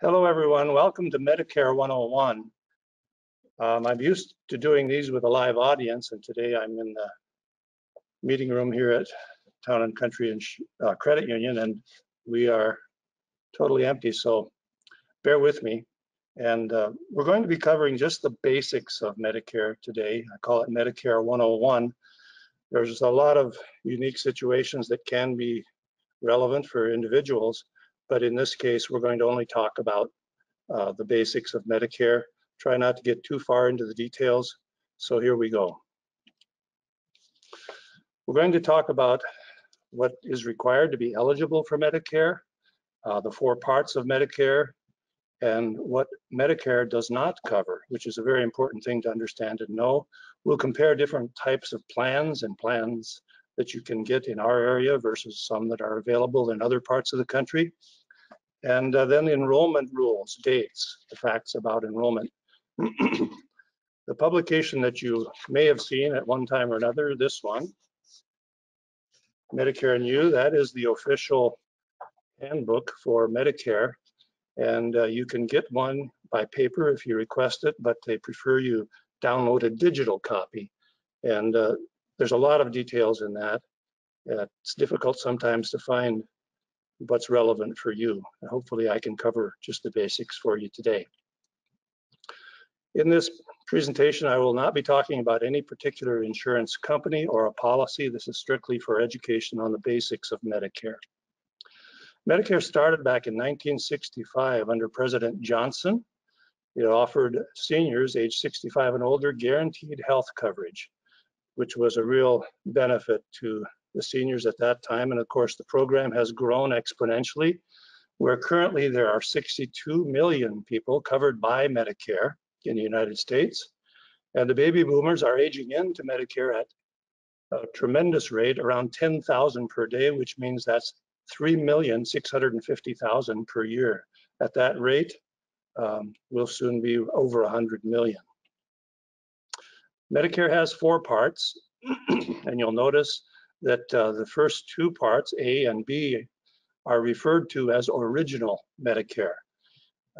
Hello, everyone. Welcome to Medicare 101. Um, I'm used to doing these with a live audience, and today I'm in the meeting room here at Town and Country and uh, Credit Union, and we are totally empty, so bear with me. And uh, we're going to be covering just the basics of Medicare today. I call it Medicare 101. There's a lot of unique situations that can be relevant for individuals, but in this case, we're going to only talk about uh, the basics of Medicare. Try not to get too far into the details. So here we go. We're going to talk about what is required to be eligible for Medicare, uh, the four parts of Medicare, and what Medicare does not cover, which is a very important thing to understand and know. We'll compare different types of plans and plans that you can get in our area versus some that are available in other parts of the country. And uh, then enrollment rules, dates, the facts about enrollment. the publication that you may have seen at one time or another, this one, Medicare and You, that is the official handbook for Medicare. And uh, you can get one by paper if you request it, but they prefer you download a digital copy. And uh, there's a lot of details in that. Uh, it's difficult sometimes to find what's relevant for you. Hopefully I can cover just the basics for you today. In this presentation, I will not be talking about any particular insurance company or a policy. This is strictly for education on the basics of Medicare. Medicare started back in 1965 under President Johnson. It offered seniors age 65 and older guaranteed health coverage, which was a real benefit to the seniors at that time. And of course, the program has grown exponentially, where currently there are 62 million people covered by Medicare in the United States. And the baby boomers are aging into Medicare at a tremendous rate, around 10,000 per day, which means that's 3,650,000 per year. At that rate, um, we'll soon be over 100 million. Medicare has four parts, and you'll notice that uh, the first two parts, A and B, are referred to as original Medicare.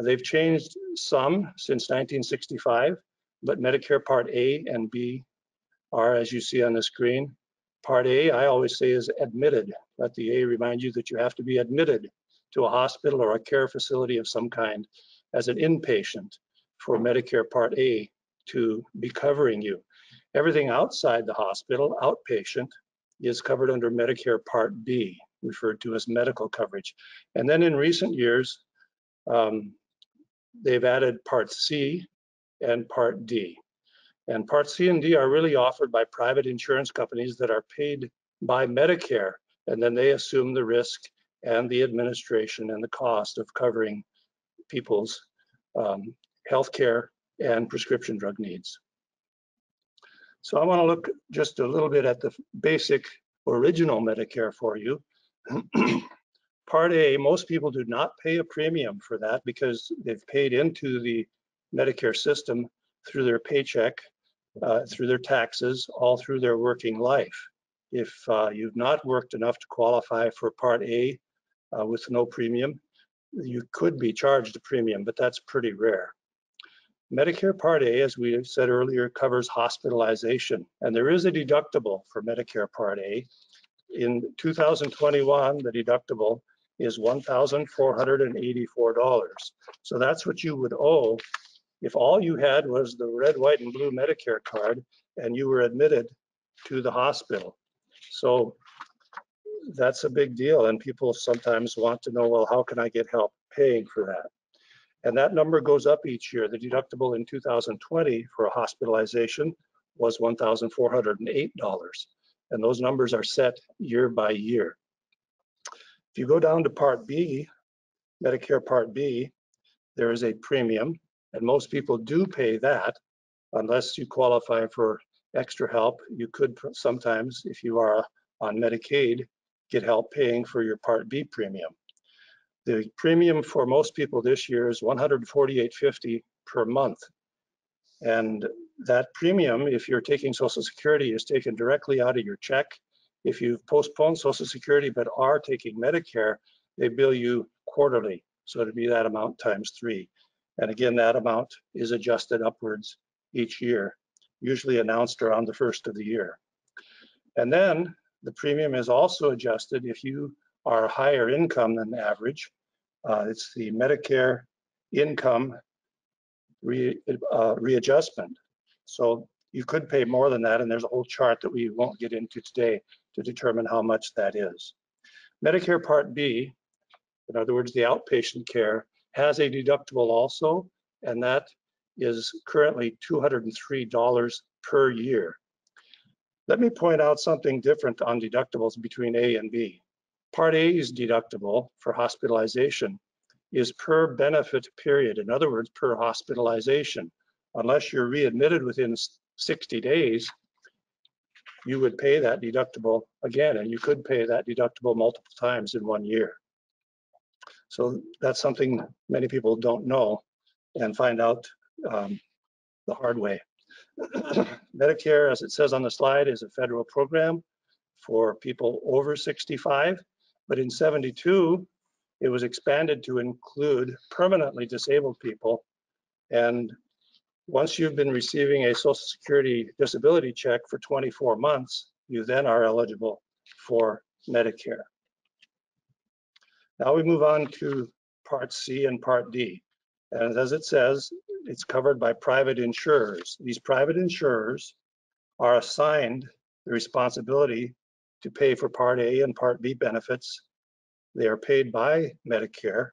They've changed some since 1965, but Medicare Part A and B are, as you see on the screen. Part A, I always say, is admitted. Let the A remind you that you have to be admitted to a hospital or a care facility of some kind as an inpatient for Medicare Part A to be covering you. Everything outside the hospital, outpatient, is covered under Medicare Part B, referred to as medical coverage. And then in recent years, um, they've added Part C and Part D. And Part C and D are really offered by private insurance companies that are paid by Medicare, and then they assume the risk and the administration and the cost of covering people's um, health care and prescription drug needs. So I want to look just a little bit at the basic original Medicare for you. Part A, most people do not pay a premium for that because they've paid into the Medicare system through their paycheck, uh, through their taxes, all through their working life. If uh, you've not worked enough to qualify for Part A uh, with no premium, you could be charged a premium, but that's pretty rare. Medicare Part A, as we said earlier, covers hospitalization, and there is a deductible for Medicare Part A. In 2021, the deductible is $1,484. So that's what you would owe if all you had was the red, white, and blue Medicare card and you were admitted to the hospital. So that's a big deal, and people sometimes want to know, well, how can I get help paying for that? And that number goes up each year. The deductible in 2020 for a hospitalization was $1,408. And those numbers are set year by year. If you go down to Part B, Medicare Part B, there is a premium, and most people do pay that unless you qualify for extra help. You could sometimes, if you are on Medicaid, get help paying for your Part B premium. The premium for most people this year is 148.50 per month. And that premium, if you're taking Social Security, is taken directly out of your check. If you've postponed Social Security but are taking Medicare, they bill you quarterly. So it'd be that amount times three. And again, that amount is adjusted upwards each year, usually announced around the first of the year. And then the premium is also adjusted if you are higher income than average. Uh, it's the Medicare income re, uh, readjustment. So you could pay more than that, and there's a whole chart that we won't get into today to determine how much that is. Medicare Part B, in other words, the outpatient care, has a deductible also, and that is currently $203 per year. Let me point out something different on deductibles between A and B. Part A's deductible for hospitalization is per benefit period. In other words, per hospitalization. Unless you're readmitted within 60 days, you would pay that deductible again, and you could pay that deductible multiple times in one year. So that's something many people don't know and find out um, the hard way. Medicare, as it says on the slide, is a federal program for people over 65, but in 72, it was expanded to include permanently disabled people. And once you've been receiving a Social Security disability check for 24 months, you then are eligible for Medicare. Now we move on to Part C and Part D. And as it says, it's covered by private insurers. These private insurers are assigned the responsibility to pay for Part A and Part B benefits. They are paid by Medicare,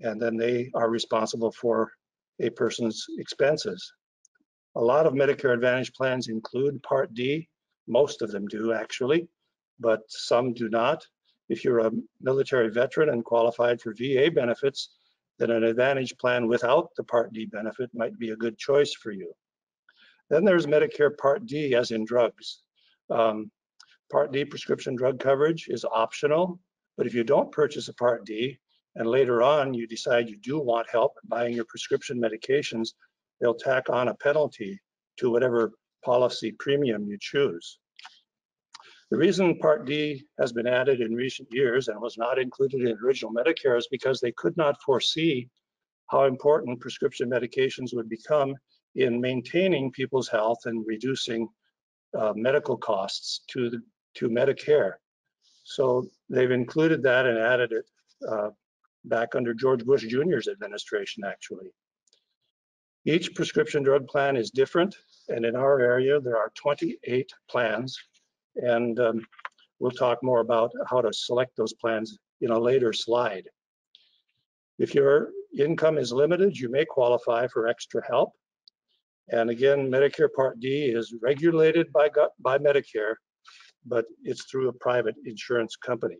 and then they are responsible for a person's expenses. A lot of Medicare Advantage plans include Part D. Most of them do, actually, but some do not. If you're a military veteran and qualified for VA benefits, then an Advantage plan without the Part D benefit might be a good choice for you. Then there's Medicare Part D, as in drugs. Um, Part D prescription drug coverage is optional, but if you don't purchase a Part D and later on you decide you do want help buying your prescription medications, they'll tack on a penalty to whatever policy premium you choose. The reason Part D has been added in recent years and was not included in original Medicare is because they could not foresee how important prescription medications would become in maintaining people's health and reducing uh, medical costs to the, to Medicare. So they've included that and added it uh, back under George Bush Jr.'s administration, actually. Each prescription drug plan is different, and in our area, there are 28 plans and um, we'll talk more about how to select those plans in a later slide. If your income is limited, you may qualify for extra help. And again, Medicare Part D is regulated by, by Medicare, but it's through a private insurance company.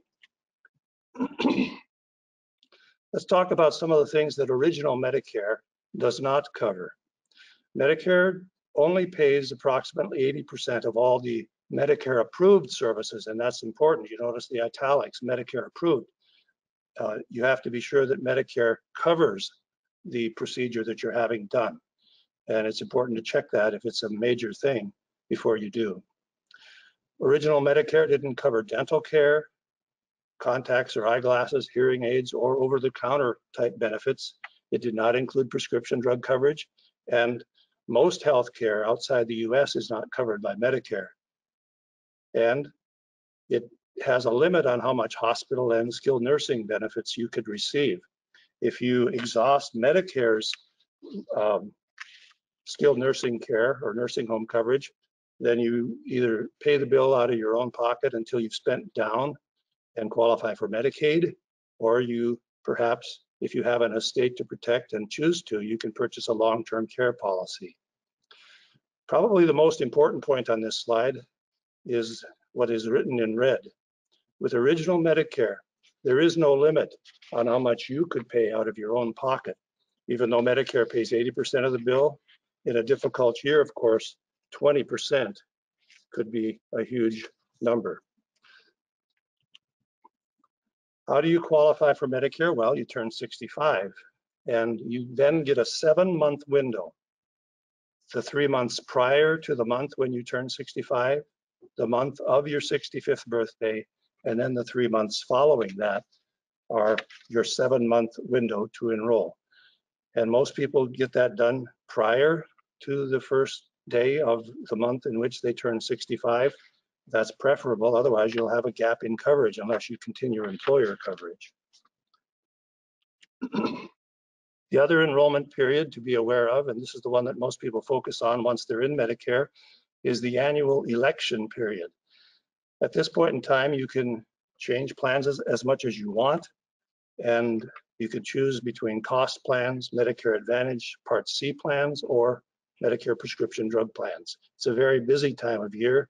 Let's talk about some of the things that original Medicare does not cover. Medicare only pays approximately 80% of all the Medicare approved services, and that's important. You notice the italics, Medicare approved. Uh, you have to be sure that Medicare covers the procedure that you're having done. And it's important to check that if it's a major thing before you do. Original Medicare didn't cover dental care, contacts or eyeglasses, hearing aids, or over-the-counter type benefits. It did not include prescription drug coverage, and most health care outside the US is not covered by Medicare and it has a limit on how much hospital and skilled nursing benefits you could receive. If you exhaust Medicare's um, skilled nursing care or nursing home coverage, then you either pay the bill out of your own pocket until you've spent down and qualify for Medicaid, or you perhaps, if you have an estate to protect and choose to, you can purchase a long-term care policy. Probably the most important point on this slide is what is written in red. With original Medicare, there is no limit on how much you could pay out of your own pocket. Even though Medicare pays 80% of the bill, in a difficult year, of course, 20% could be a huge number. How do you qualify for Medicare? Well, you turn 65 and you then get a seven month window. The three months prior to the month when you turn 65 the month of your 65th birthday, and then the three months following that are your seven month window to enroll. And most people get that done prior to the first day of the month in which they turn 65. That's preferable. Otherwise, you'll have a gap in coverage unless you continue employer coverage. the other enrollment period to be aware of, and this is the one that most people focus on once they're in Medicare, is the annual election period. At this point in time, you can change plans as, as much as you want, and you can choose between cost plans, Medicare Advantage, Part C plans, or Medicare prescription drug plans. It's a very busy time of year,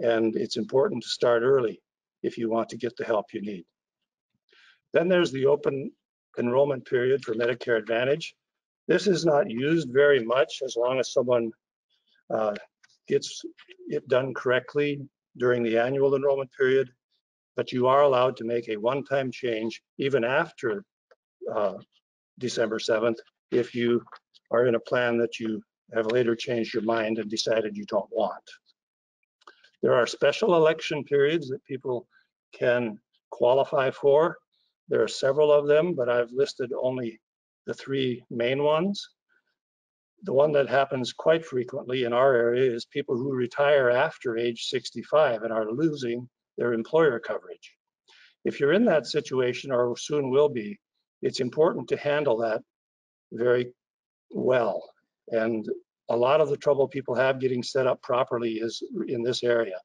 and it's important to start early if you want to get the help you need. Then there's the open enrollment period for Medicare Advantage. This is not used very much as long as someone uh, gets it done correctly during the annual enrollment period, but you are allowed to make a one-time change even after uh, December 7th if you are in a plan that you have later changed your mind and decided you don't want. There are special election periods that people can qualify for. There are several of them, but I've listed only the three main ones. The one that happens quite frequently in our area is people who retire after age 65 and are losing their employer coverage. If you're in that situation or soon will be, it's important to handle that very well. And a lot of the trouble people have getting set up properly is in this area.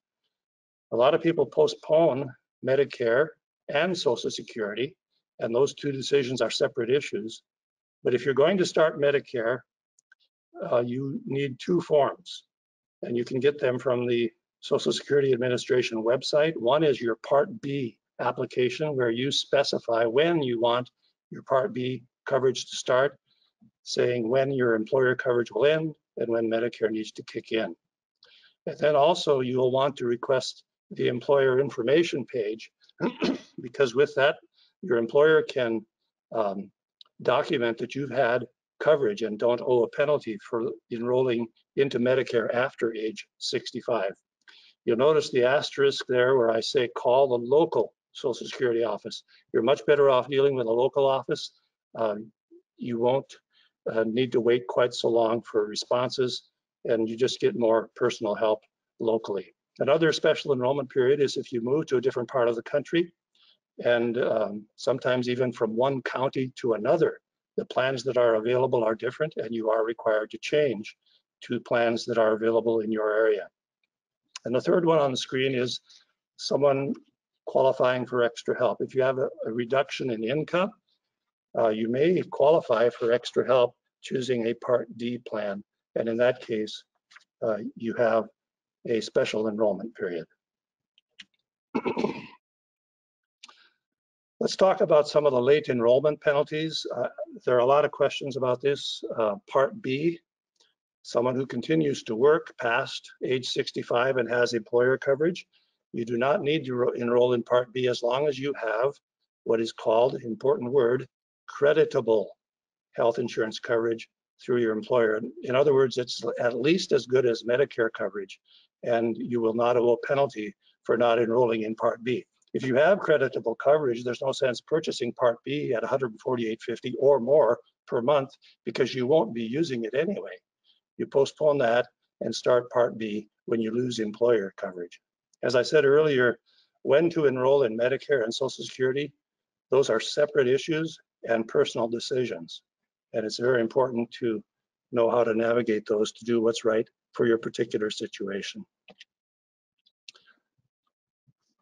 A lot of people postpone Medicare and Social Security, and those two decisions are separate issues. But if you're going to start Medicare, uh, you need two forms, and you can get them from the Social Security Administration website. One is your Part B application, where you specify when you want your Part B coverage to start, saying when your employer coverage will end and when Medicare needs to kick in. And then also you will want to request the employer information page because with that, your employer can um, document that you've had coverage and don't owe a penalty for enrolling into Medicare after age 65. You'll notice the asterisk there where I say call the local Social Security office. You're much better off dealing with a local office. Um, you won't uh, need to wait quite so long for responses and you just get more personal help locally. Another special enrollment period is if you move to a different part of the country and um, sometimes even from one county to another, the plans that are available are different and you are required to change to plans that are available in your area. And the third one on the screen is someone qualifying for extra help. If you have a, a reduction in income, uh, you may qualify for extra help choosing a Part D plan. And in that case, uh, you have a special enrollment period. Let's talk about some of the late enrollment penalties. Uh, there are a lot of questions about this. Uh, Part B, someone who continues to work past age 65 and has employer coverage, you do not need to enroll in Part B as long as you have what is called, important word, creditable health insurance coverage through your employer. In other words, it's at least as good as Medicare coverage, and you will not owe a penalty for not enrolling in Part B. If you have creditable coverage, there's no sense purchasing Part B at 148.50 or more per month because you won't be using it anyway. You postpone that and start Part B when you lose employer coverage. As I said earlier, when to enroll in Medicare and Social Security, those are separate issues and personal decisions. And it's very important to know how to navigate those to do what's right for your particular situation.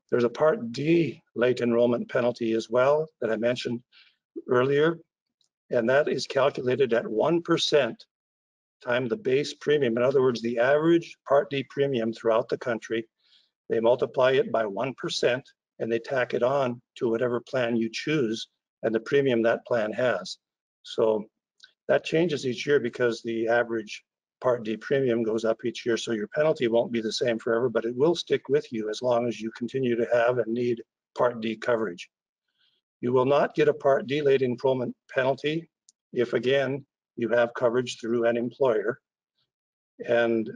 There's a Part D late enrollment penalty as well that I mentioned earlier, and that is calculated at 1% time the base premium. In other words, the average Part D premium throughout the country. They multiply it by 1% and they tack it on to whatever plan you choose and the premium that plan has. So that changes each year because the average Part D premium goes up each year, so your penalty won't be the same forever, but it will stick with you as long as you continue to have and need Part D coverage. You will not get a Part D late enrollment penalty if, again, you have coverage through an employer. And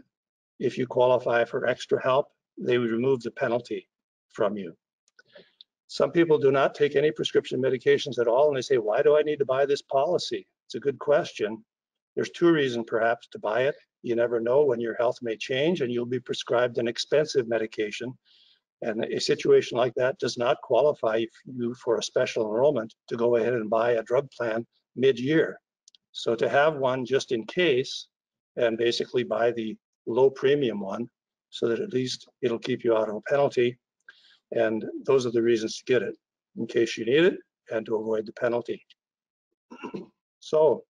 if you qualify for extra help, they would remove the penalty from you. Some people do not take any prescription medications at all and they say, why do I need to buy this policy? It's a good question. There's two reasons perhaps to buy it. You never know when your health may change and you'll be prescribed an expensive medication. And a situation like that does not qualify you for a special enrollment to go ahead and buy a drug plan mid-year. So to have one just in case and basically buy the low premium one so that at least it'll keep you out of a penalty. And those are the reasons to get it in case you need it and to avoid the penalty. so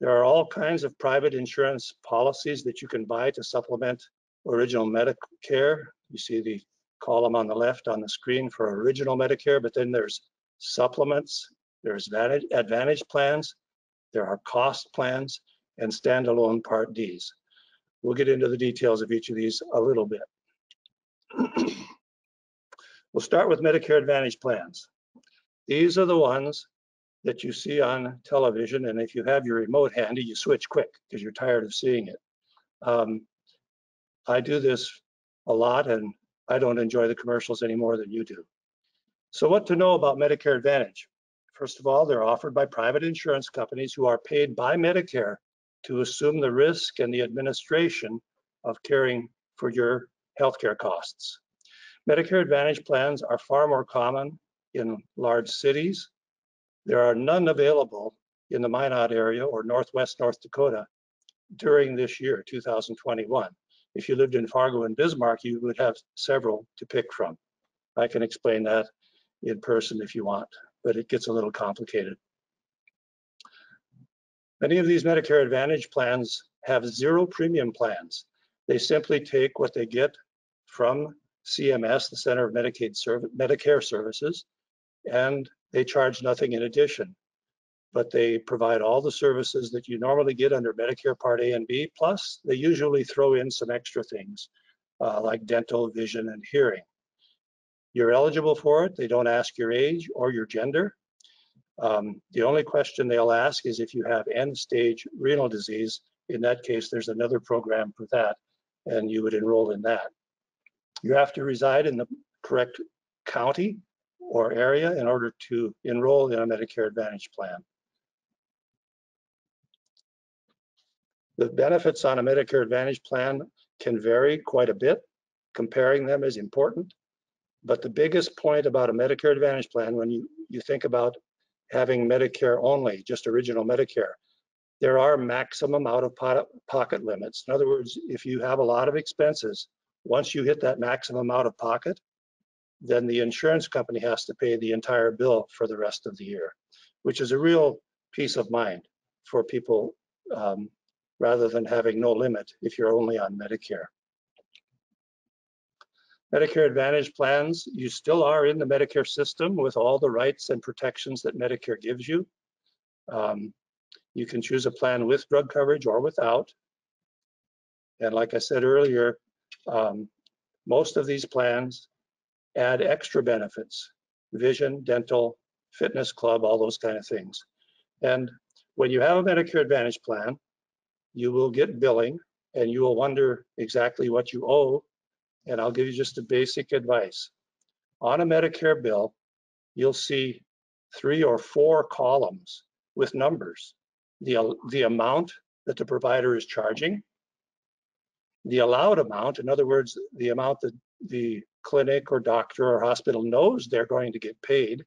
there are all kinds of private insurance policies that you can buy to supplement original Medicare. You see the column on the left on the screen for original Medicare, but then there's supplements, there's advantage, plans, there are cost plans, and standalone Part Ds. We'll get into the details of each of these a little bit. we'll start with Medicare Advantage plans. These are the ones that you see on television, and if you have your remote handy, you switch quick because you're tired of seeing it. Um, I do this a lot, and I don't enjoy the commercials any more than you do. So what to know about Medicare Advantage? First of all, they're offered by private insurance companies who are paid by Medicare to assume the risk and the administration of caring for your healthcare costs. Medicare Advantage plans are far more common in large cities. There are none available in the Minot area or Northwest North Dakota during this year, 2021. If you lived in Fargo and Bismarck, you would have several to pick from. I can explain that in person if you want, but it gets a little complicated. Many of these Medicare Advantage plans have zero premium plans. They simply take what they get from CMS, the Center of Medicaid Serv Medicare Services, and they charge nothing in addition. But they provide all the services that you normally get under Medicare Part A and B, plus they usually throw in some extra things uh, like dental, vision, and hearing. You're eligible for it. They don't ask your age or your gender. Um, the only question they'll ask is if you have end-stage renal disease. In that case, there's another program for that, and you would enroll in that. You have to reside in the correct county or area in order to enroll in a Medicare Advantage plan. The benefits on a Medicare Advantage plan can vary quite a bit. Comparing them is important. But the biggest point about a Medicare Advantage plan, when you, you think about having Medicare only, just original Medicare. There are maximum out of pocket limits. In other words, if you have a lot of expenses, once you hit that maximum out of pocket, then the insurance company has to pay the entire bill for the rest of the year, which is a real peace of mind for people um, rather than having no limit if you're only on Medicare. Medicare Advantage plans, you still are in the Medicare system with all the rights and protections that Medicare gives you. Um, you can choose a plan with drug coverage or without. And like I said earlier, um, most of these plans add extra benefits, vision, dental, fitness club, all those kind of things. And when you have a Medicare Advantage plan, you will get billing and you will wonder exactly what you owe and I'll give you just a basic advice. On a Medicare bill, you'll see three or four columns with numbers. The, the amount that the provider is charging, the allowed amount, in other words, the amount that the clinic or doctor or hospital knows they're going to get paid,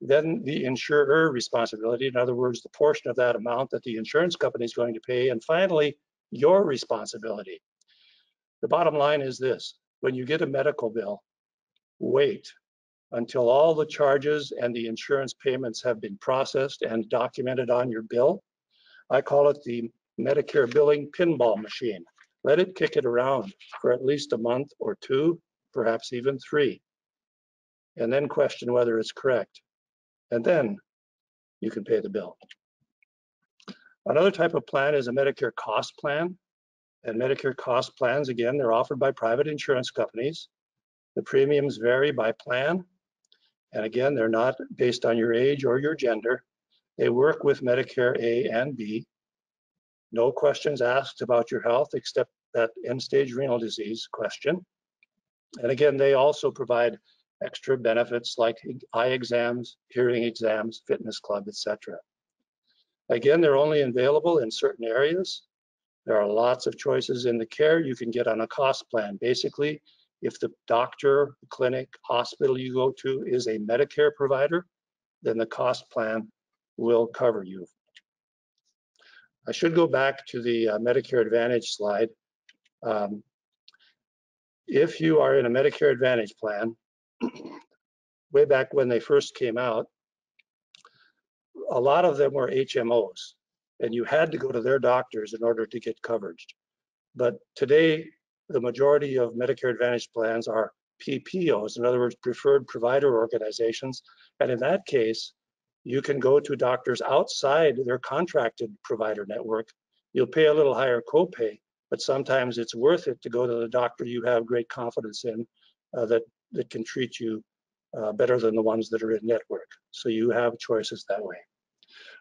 then the insurer responsibility, in other words, the portion of that amount that the insurance company is going to pay, and finally, your responsibility. The bottom line is this, when you get a medical bill, wait until all the charges and the insurance payments have been processed and documented on your bill. I call it the Medicare billing pinball machine. Let it kick it around for at least a month or two, perhaps even three, and then question whether it's correct. And then you can pay the bill. Another type of plan is a Medicare cost plan and Medicare cost plans, again, they're offered by private insurance companies. The premiums vary by plan. And again, they're not based on your age or your gender. They work with Medicare A and B. No questions asked about your health except that end-stage renal disease question. And again, they also provide extra benefits like eye exams, hearing exams, fitness club, etc. Again, they're only available in certain areas. There are lots of choices in the care you can get on a cost plan. Basically, if the doctor, clinic, hospital you go to is a Medicare provider, then the cost plan will cover you. I should go back to the uh, Medicare Advantage slide. Um, if you are in a Medicare Advantage plan, way back when they first came out, a lot of them were HMOs, and you had to go to their doctors in order to get coverage. But today, the majority of Medicare Advantage plans are PPOs, in other words, preferred provider organizations. And in that case, you can go to doctors outside their contracted provider network. You'll pay a little higher copay, but sometimes it's worth it to go to the doctor you have great confidence in uh, that, that can treat you uh, better than the ones that are in network. So you have choices that way.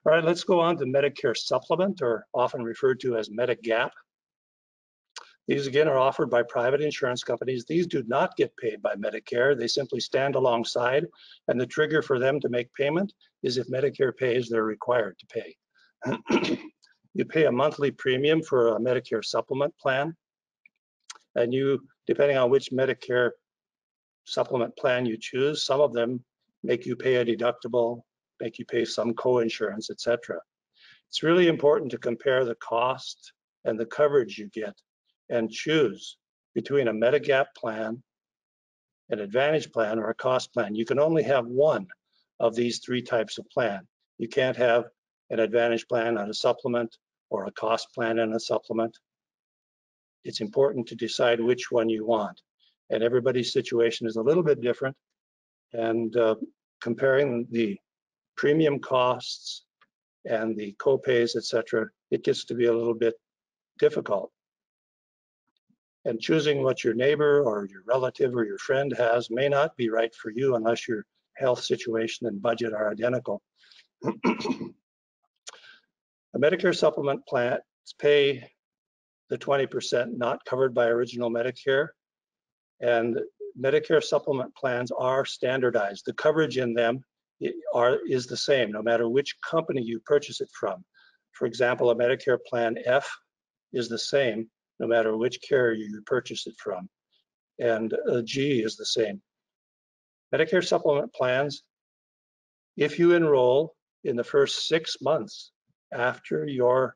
All right, let's go on to Medicare Supplement, or often referred to as Medigap. These again are offered by private insurance companies. These do not get paid by Medicare. They simply stand alongside and the trigger for them to make payment is if Medicare pays, they're required to pay. you pay a monthly premium for a Medicare supplement plan and you, depending on which Medicare supplement plan you choose, some of them make you pay a deductible, make you pay some co-insurance, etc. It's really important to compare the cost and the coverage you get and choose between a Medigap plan, an Advantage plan, or a cost plan. You can only have one of these three types of plan. You can't have an Advantage plan and a supplement or a cost plan and a supplement. It's important to decide which one you want. And everybody's situation is a little bit different. And uh, comparing the premium costs and the copays, et cetera, it gets to be a little bit difficult and choosing what your neighbor or your relative or your friend has may not be right for you unless your health situation and budget are identical. a Medicare supplement plans pay the 20% not covered by original Medicare and Medicare supplement plans are standardized. The coverage in them are, is the same no matter which company you purchase it from. For example, a Medicare Plan F is the same no matter which carrier you purchase it from. And uh, G is the same. Medicare supplement plans, if you enroll in the first six months after your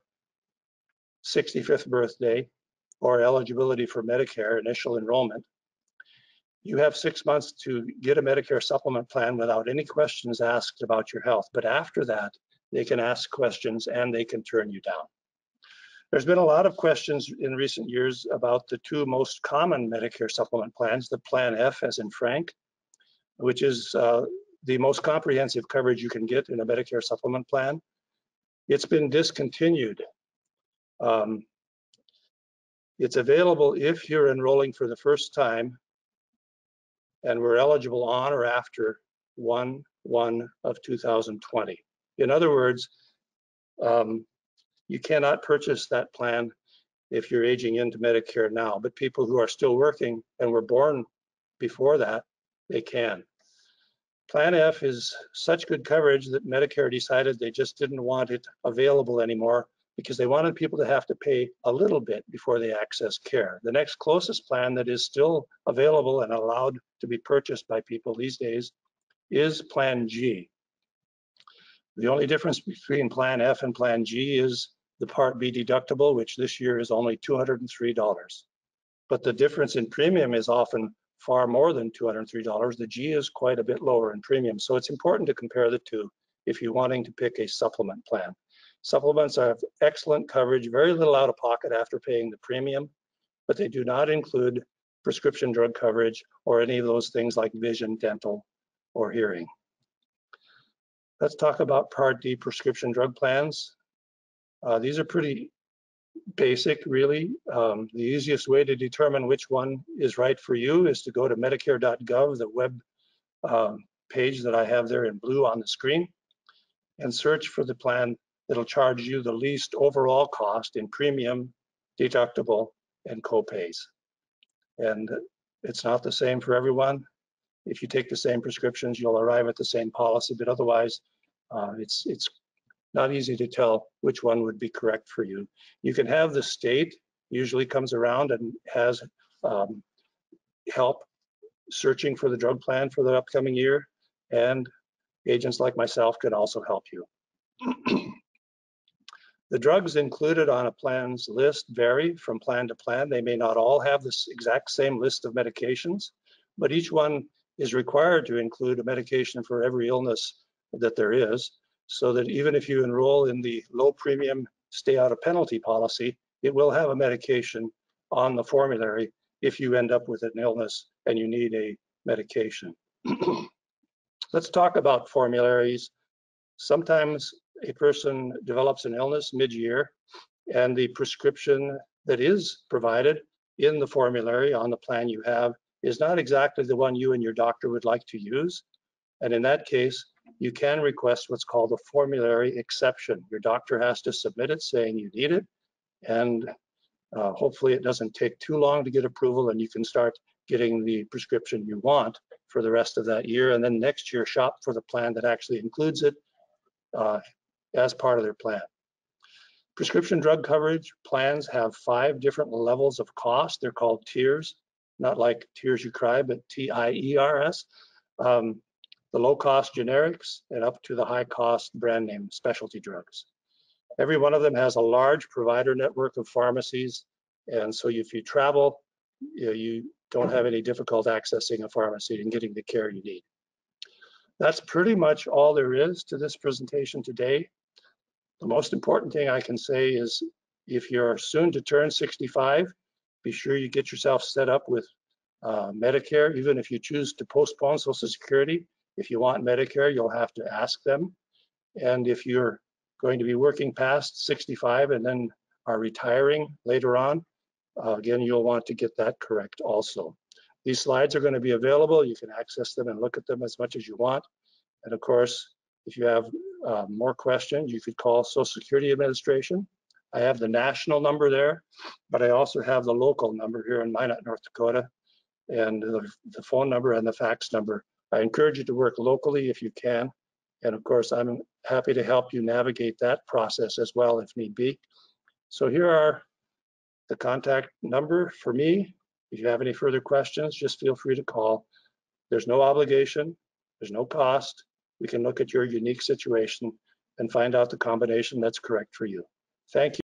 65th birthday or eligibility for Medicare initial enrollment, you have six months to get a Medicare supplement plan without any questions asked about your health. But after that, they can ask questions and they can turn you down. There's been a lot of questions in recent years about the two most common Medicare supplement plans, the Plan F as in Frank, which is uh, the most comprehensive coverage you can get in a Medicare supplement plan. It's been discontinued. Um, it's available if you're enrolling for the first time and we're eligible on or after 1-1 of 2020. In other words, um, you cannot purchase that plan if you're aging into Medicare now, but people who are still working and were born before that, they can. Plan F is such good coverage that Medicare decided they just didn't want it available anymore because they wanted people to have to pay a little bit before they access care. The next closest plan that is still available and allowed to be purchased by people these days is Plan G. The only difference between Plan F and Plan G is the Part B deductible, which this year is only $203. But the difference in premium is often far more than $203. The G is quite a bit lower in premium. So it's important to compare the two if you're wanting to pick a supplement plan. Supplements have excellent coverage, very little out of pocket after paying the premium, but they do not include prescription drug coverage or any of those things like vision, dental, or hearing. Let's talk about Part D prescription drug plans. Uh, these are pretty basic, really. Um, the easiest way to determine which one is right for you is to go to medicare.gov, the web um, page that I have there in blue on the screen, and search for the plan that'll charge you the least overall cost in premium, deductible, and copays. And it's not the same for everyone. if you take the same prescriptions, you'll arrive at the same policy, but otherwise, uh, it's, it's not easy to tell which one would be correct for you. You can have the state usually comes around and has um, help searching for the drug plan for the upcoming year, and agents like myself can also help you. the drugs included on a plan's list vary from plan to plan. They may not all have this exact same list of medications, but each one is required to include a medication for every illness that there is, so that even if you enroll in the low premium stay out of penalty policy, it will have a medication on the formulary if you end up with an illness and you need a medication. Let's talk about formularies. Sometimes a person develops an illness mid-year and the prescription that is provided in the formulary on the plan you have is not exactly the one you and your doctor would like to use. And in that case, you can request what's called a formulary exception. Your doctor has to submit it saying you need it. And uh, hopefully it doesn't take too long to get approval and you can start getting the prescription you want for the rest of that year. And then next year shop for the plan that actually includes it uh, as part of their plan. Prescription drug coverage plans have five different levels of cost. They're called tiers, not like tears you cry, but T-I-E-R-S. Um, the low cost generics and up to the high cost brand name specialty drugs. Every one of them has a large provider network of pharmacies. And so if you travel, you, know, you don't have any difficult accessing a pharmacy and getting the care you need. That's pretty much all there is to this presentation today. The most important thing I can say is if you're soon to turn 65, be sure you get yourself set up with uh, Medicare, even if you choose to postpone Social Security. If you want Medicare, you'll have to ask them. And if you're going to be working past 65 and then are retiring later on, uh, again, you'll want to get that correct also. These slides are going to be available. You can access them and look at them as much as you want. And of course, if you have uh, more questions, you could call Social Security Administration. I have the national number there, but I also have the local number here in Minot, North Dakota, and the, the phone number and the fax number. I encourage you to work locally if you can. And of course, I'm happy to help you navigate that process as well if need be. So here are the contact number for me. If you have any further questions, just feel free to call. There's no obligation, there's no cost. We can look at your unique situation and find out the combination that's correct for you. Thank you.